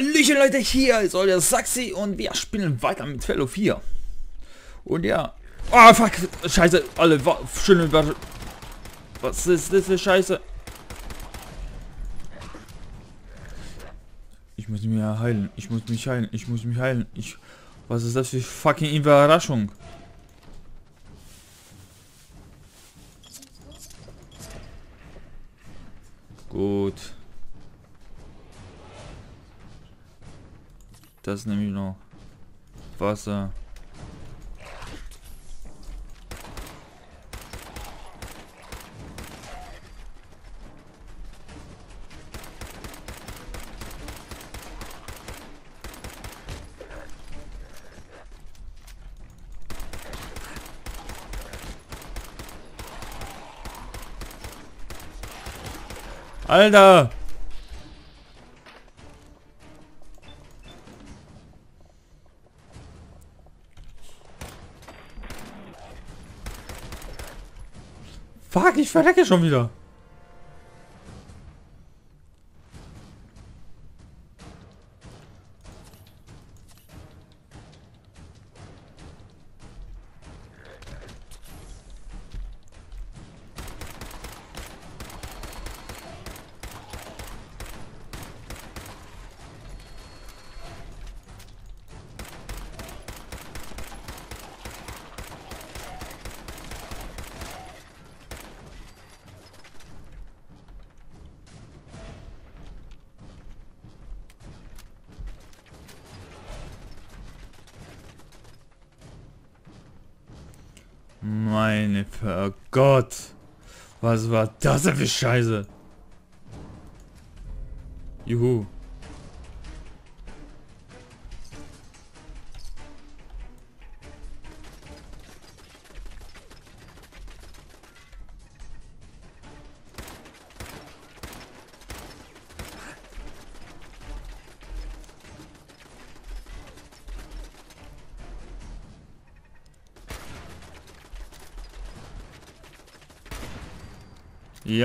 Hallöchen Leute, hier ist euer Saxi und wir spielen weiter mit Fellow 4. Und ja. Oh fuck, scheiße, alle, schöne Was ist das für Scheiße? Ich muss mich heilen, ich muss mich heilen, ich muss mich heilen. Ich. Was ist das für fucking Überraschung? Gut. Das nehme ich noch. Wasser. Alter! Ich verrecke schon wieder. Meine Gott. Was war das denn für Scheiße? Juhu.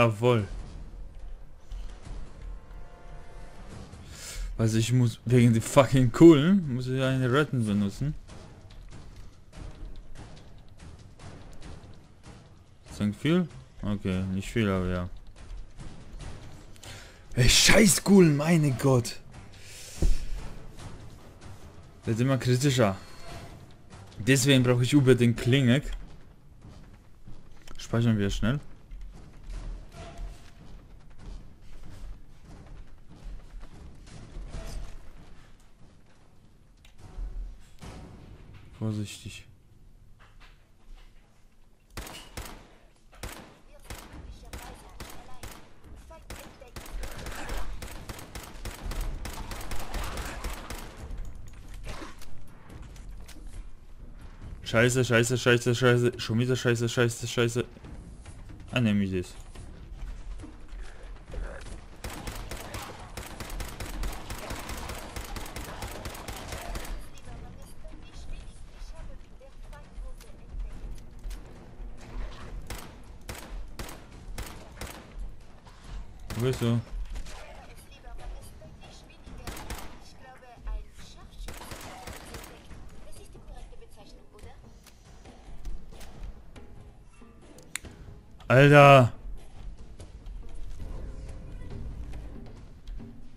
Jawohl. Also ich muss wegen die fucking coolen muss ich eine Retten benutzen. Sankt viel? Okay, nicht viel, aber ja. Ey, scheiß Gulen, meine Gott. Wird immer kritischer. Deswegen brauche ich über den Klinek. Speichern wir schnell. Vorsichtig. Scheiße, scheiße, scheiße, scheiße. Schon wieder scheiße, scheiße, scheiße. Ah, nehme ich das. Wo bist du? Alter!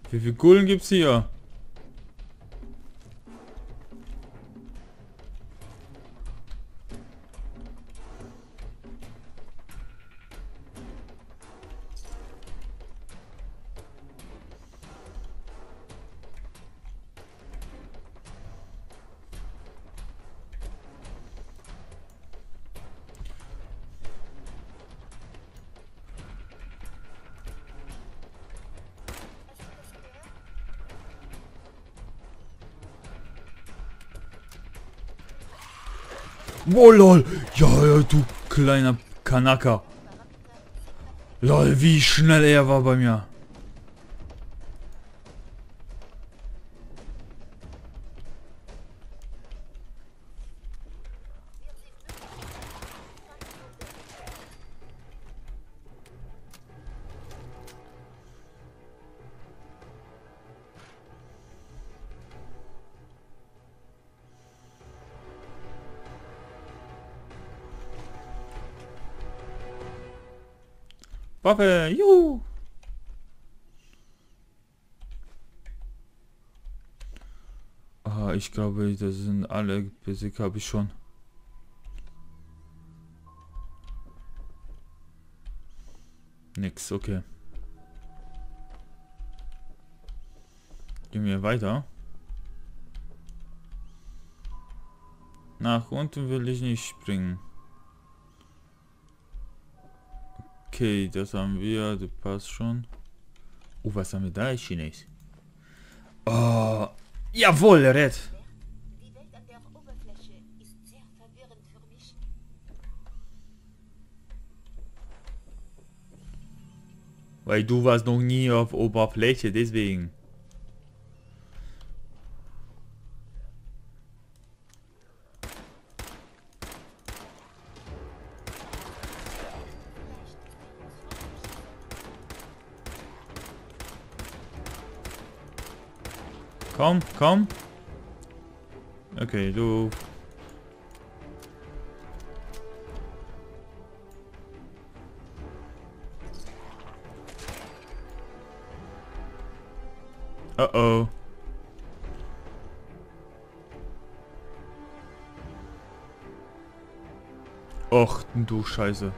Wie viele Kohlen gibt's hier? Oh lol. Ja, ja, du kleiner Kanaka. Lol, wie schnell er war bei mir. Waffe, juhu. Ah, ich glaube, das sind alle Basic habe ich schon. Nix, okay. Gehen wir weiter. Nach unten will ich nicht springen. Okay, das haben wir. Das passt schon. Oh, was haben wir da? Chines. Oh, jawohl, Red. Weil du warst noch nie auf Oberfläche, deswegen. Komm, komm. Okay, du. Uh oh. Och, du Scheiße.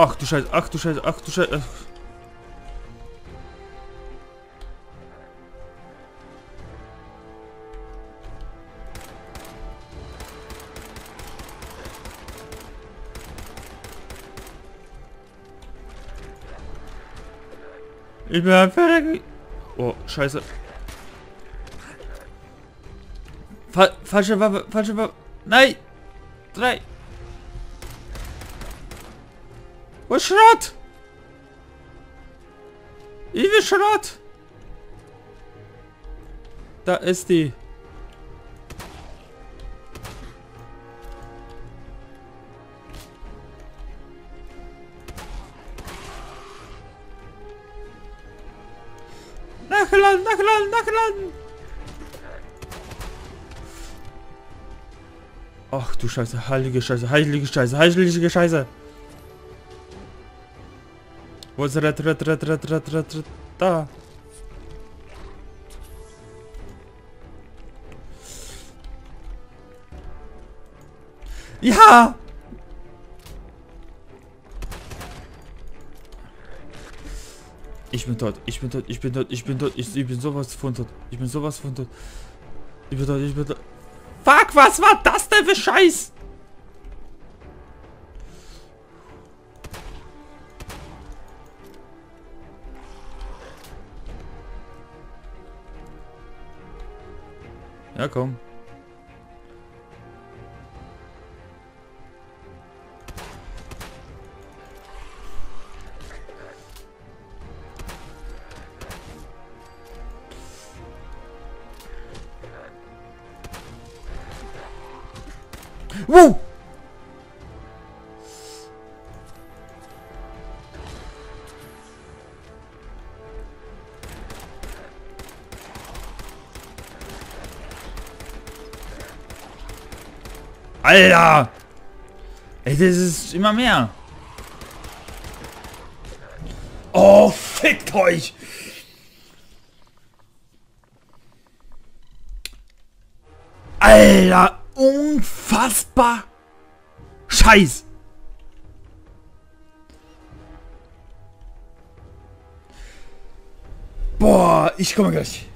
Ach du Scheiße, ach du Scheiße, ach du Scheiße. Ich bin fertig. Oh, scheiße. Fa falsche Waffe, falsche Waffe. Nein! Drei. Wo ist Schrott? Will Schrott. Da ist die. Nachladen, nachladen, nachladen. Ach du Scheiße, heilige Scheiße, heilige Scheiße, heilige Scheiße. Wo ist Red, Red, Red, Red, Red, Red, Red, da. Ja! Ich bin tot, ich bin tot, ich bin tot, ich bin tot, ich, ich bin sowas von tot, ich bin sowas von tot. Ich bin tot, ich bin tot. Fuck, was war das denn für Scheiß? Ja, komm. Wow! Alter! Ey, das ist immer mehr. Oh, fickt euch! Alter, unfassbar! Scheiß! Boah, ich komme gleich.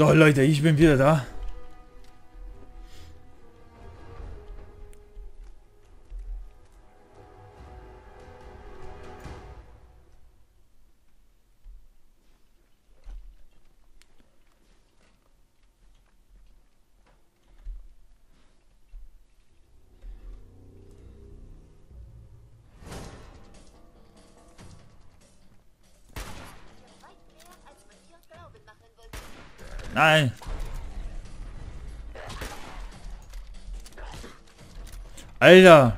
So, Leute, ich bin wieder da. Alter.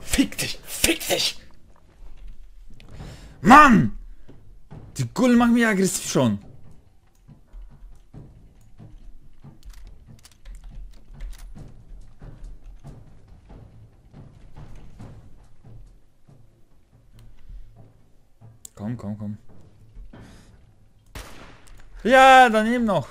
Fick dich, fick dich. Mann! Die Gull machen mich aggressiv schon. Ja, daneben noch.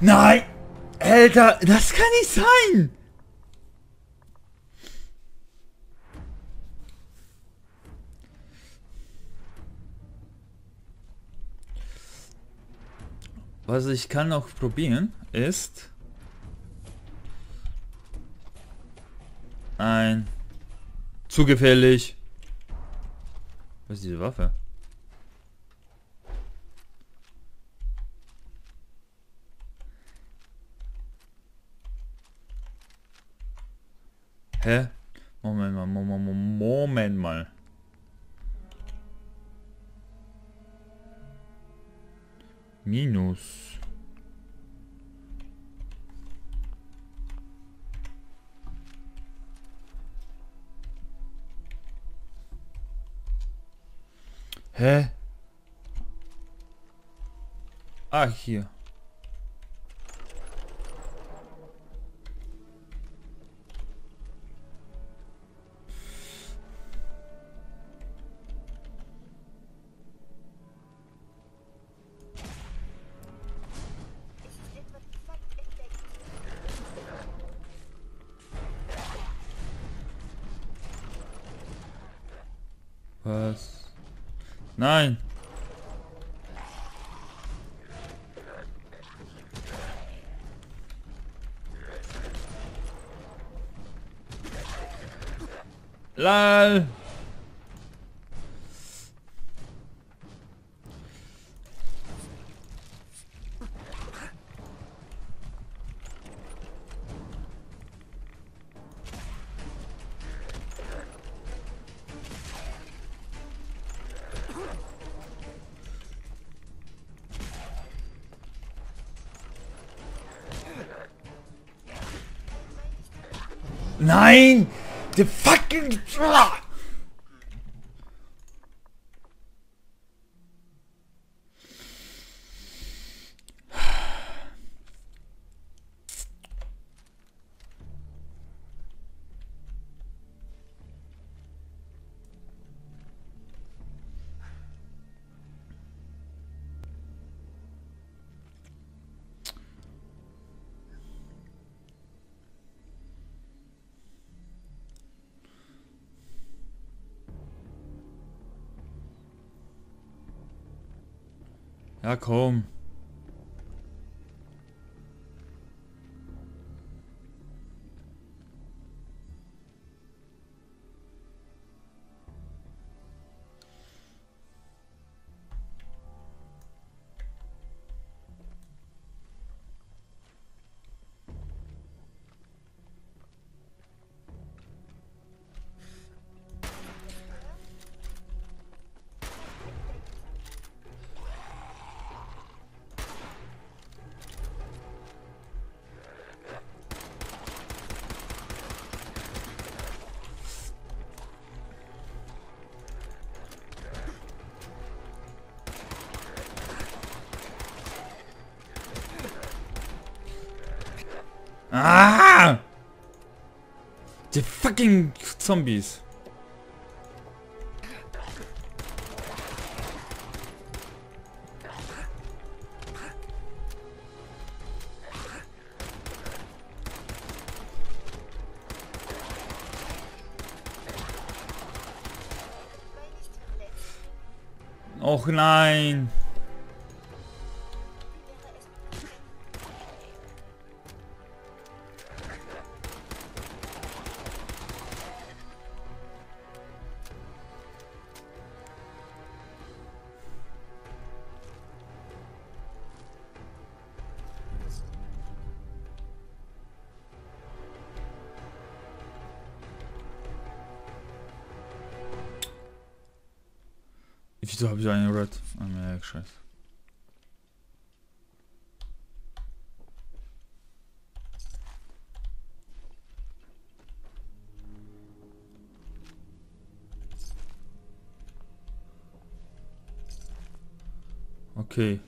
Nein! Alter, das kann nicht sein! Was ich kann noch probieren ist ein zu gefährlich. Was ist diese Waffe? Hä? Moment mal, Moment, Moment mal. Minus. Hä? Ah, hier. Nein! The fucking... Ja, komm. Ah! Die fucking Zombies. Och nein. Wieso habe ich eine Red? Ah, nee, scheiße. Okay.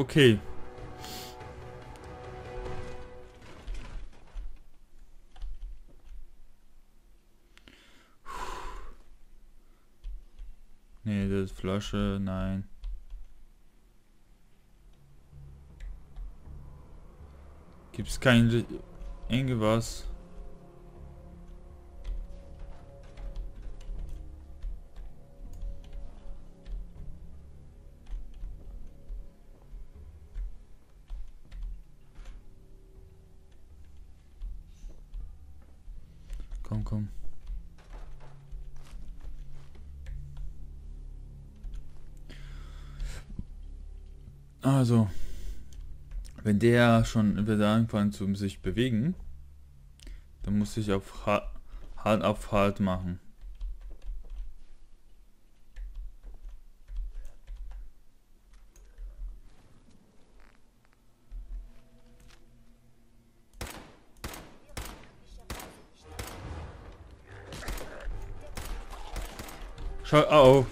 Okay. Nee, das ist Flasche, nein. Gibt's kein irgendwas? Der schon wieder anfangen zu sich bewegen, dann muss ich auf hart auf hart machen. Schau, oh,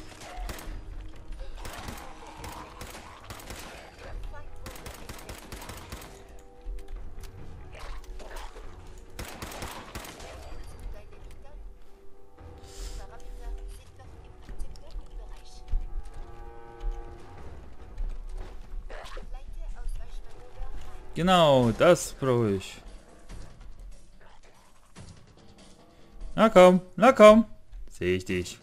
Genau, das brauche ich. Na komm, na komm. Sehe ich dich.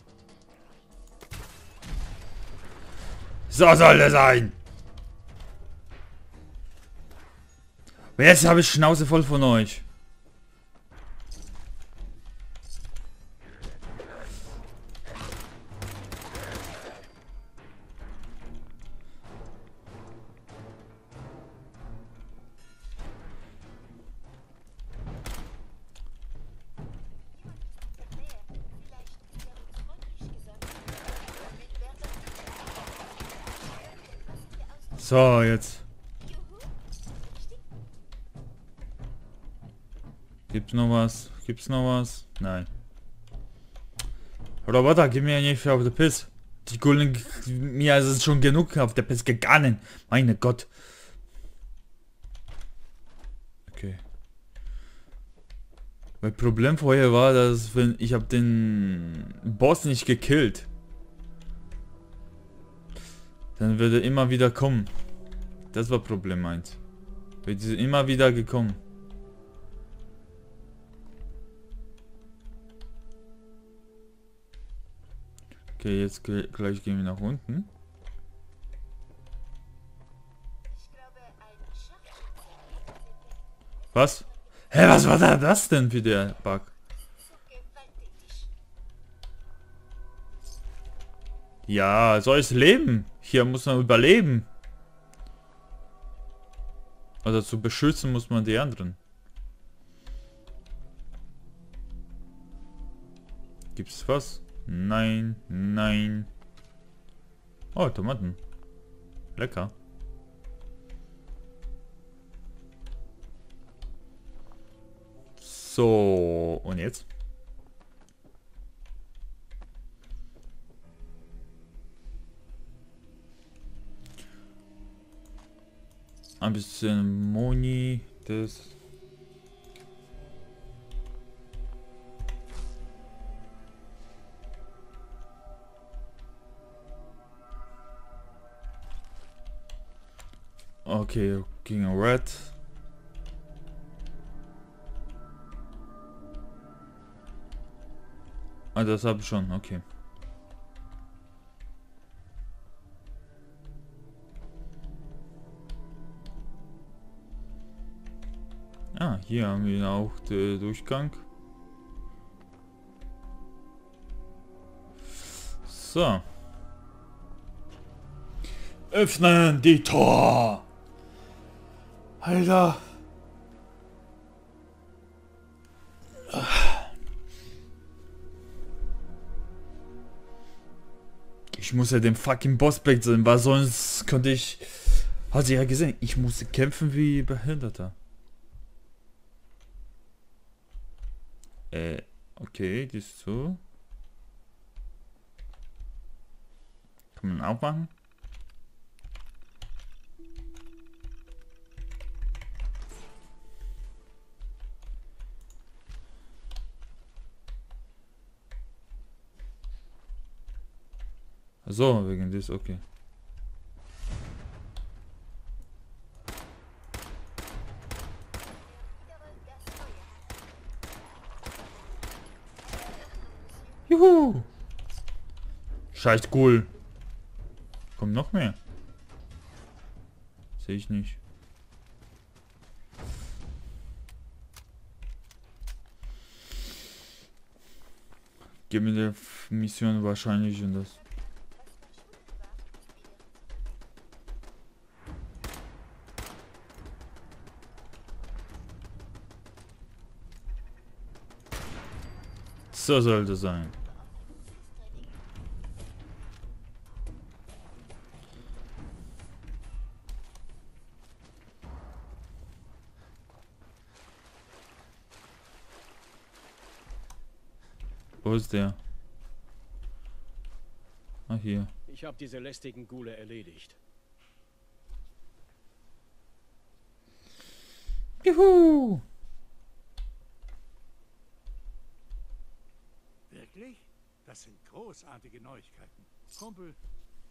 So soll es sein. Jetzt habe ich Schnauze voll von euch. Gibt's noch was? Nein. Roboter, gib mir nicht auf den Piss. Die Gulden, mir ist es schon genug auf der Piss gegangen. Meine Gott. Okay. Mein Problem vorher war, dass wenn ich habe den Boss nicht gekillt, dann würde immer wieder kommen. Das war Problem 1. Wird immer wieder gekommen. Okay, jetzt gleich gehen wir nach unten. Was? Hä, was war da das denn für der Bug? Ja, so ist Leben. Hier muss man überleben. Also zu beschützen muss man die anderen. Gibt's was? Nein, nein. Oh, Tomaten. Lecker. So, und jetzt? Ein bisschen Moni, das. Okay, gegen Red. Ah, das habe ich schon, okay. Ah, Hier haben wir auch den Durchgang. So. Öffnen die Tor! Alter! Ich muss ja den fucking Boss wechseln, weil sonst könnte ich... Hat sie ja gesehen, ich musste kämpfen wie Behinderter. Äh, okay, die ist so. Kann man auch machen. So, wegen des, okay. Juhu! Scheiß cool. Kommt noch mehr. Sehe ich nicht. Gib mir die Mission wahrscheinlich und das. So sollte sein. Wo ist der? Ah, hier. Ich habe diese lästigen Gule erledigt. Juhu! Das sind großartige Neuigkeiten. Kumpel,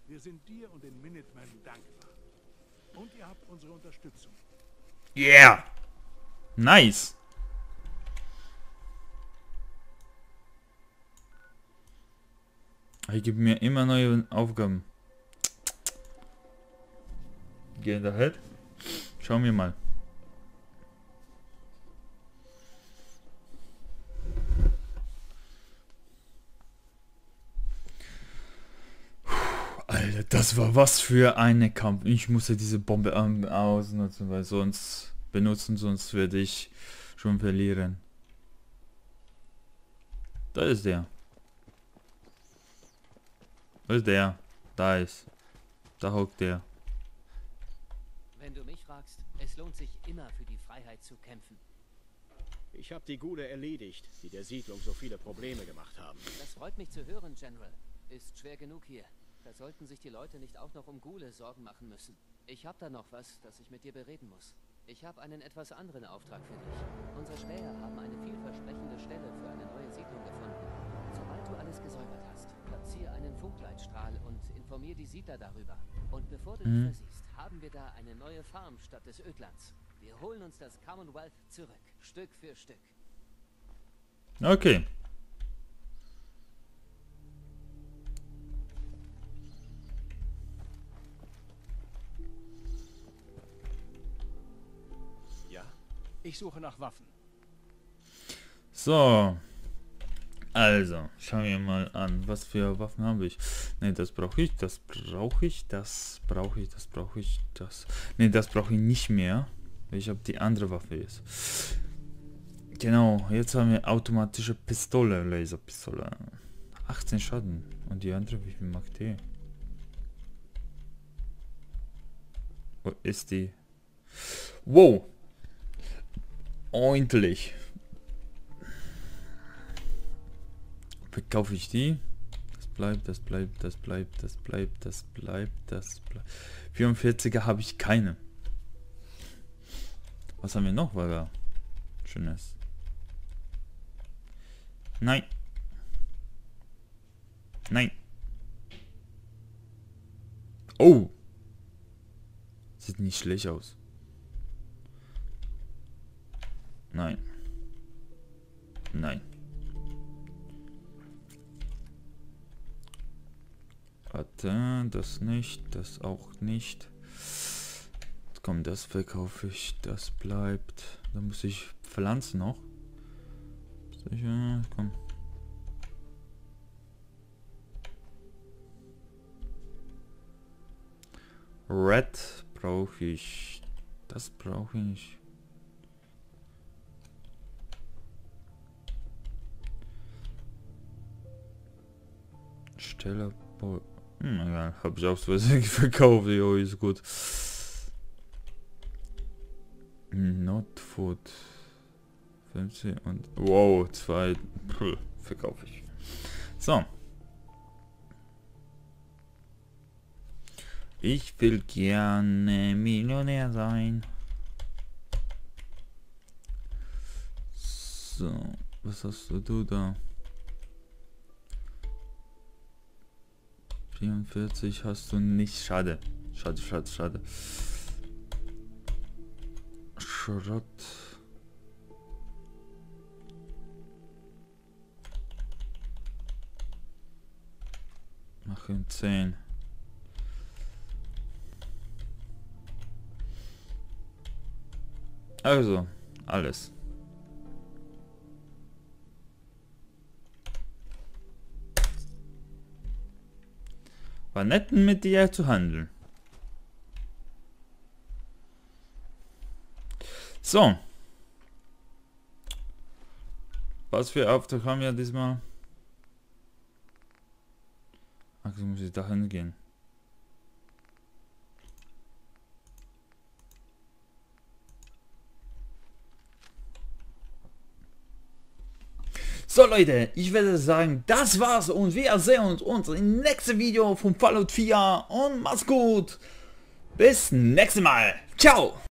wir sind dir und den Minutemen dankbar. Und ihr habt unsere Unterstützung. Yeah! Nice! Ich gebe mir immer neue Aufgaben. Geh ahead. Schauen wir mal. Alter, das war was für eine Kampf. Ich musste diese Bombe ähm, ausnutzen, weil sonst benutzen, sonst werde ich schon verlieren. Da ist der. Wo ist der? Da ist. Da hockt der. Wenn du mich fragst, es lohnt sich immer für die Freiheit zu kämpfen. Ich habe die Gule erledigt, die der Siedlung so viele Probleme gemacht haben. Das freut mich zu hören, General. Ist schwer genug hier. Da sollten sich die Leute nicht auch noch um Gule Sorgen machen müssen. Ich habe da noch was, das ich mit dir bereden muss. Ich habe einen etwas anderen Auftrag für dich. Unsere Späher haben eine vielversprechende Stelle für eine neue Siedlung gefunden. Sobald du alles gesäubert hast, platziere einen Funkleitstrahl und informier die Siedler darüber. Und bevor du dich Mhm. versiehst, haben wir da eine neue Farm statt des Ödlands. Wir holen uns das Commonwealth zurück, Stück für Stück. Okay. Ich suche nach Waffen. So. Also, schauen wir mal an, was für Waffen habe ich. Ne, das brauche ich, das brauche ich, das brauche ich, das brauche ich, das... Ne, das brauche ich nicht mehr. Ich habe die andere Waffe jetzt. Genau, jetzt haben wir automatische Pistole, Laserpistole. 18 Schaden. Und die andere, wie viel macht die? Wo ist die? Wow! Ordentlich. Verkaufe ich die? Das bleibt, das bleibt, das bleibt, das bleibt, das bleibt, das bleibt. 44er habe ich keine. Was haben wir noch, Vaga? Schönes. Nein. Nein. Oh. Sieht nicht schlecht aus. Nein. Nein. Warte, das nicht, das auch nicht. Komm, das verkaufe ich. Das bleibt. Da muss ich pflanzen noch. Sicher, komm. Red brauche ich. Das brauche ich. Bau. Hm, egal, hab ich auch so verkauft, jo, ist gut. Not Food. 50 und. Wow, zwei. Verkaufe ich. So. Ich will gerne Millionär sein. So, was hast du da? 44 hast du nicht. Schade. Schade, schade, schade. Schrott. Machen 10. Also, alles. War nett mit dir zu handeln. So. Was für Auftrag haben wir diesmal? Ach, muss ich da hingehen. So Leute, ich werde sagen, das war's und wir sehen uns, uns im nächsten Video von Fallout 4 und macht's gut. Bis nächstes Mal. Ciao.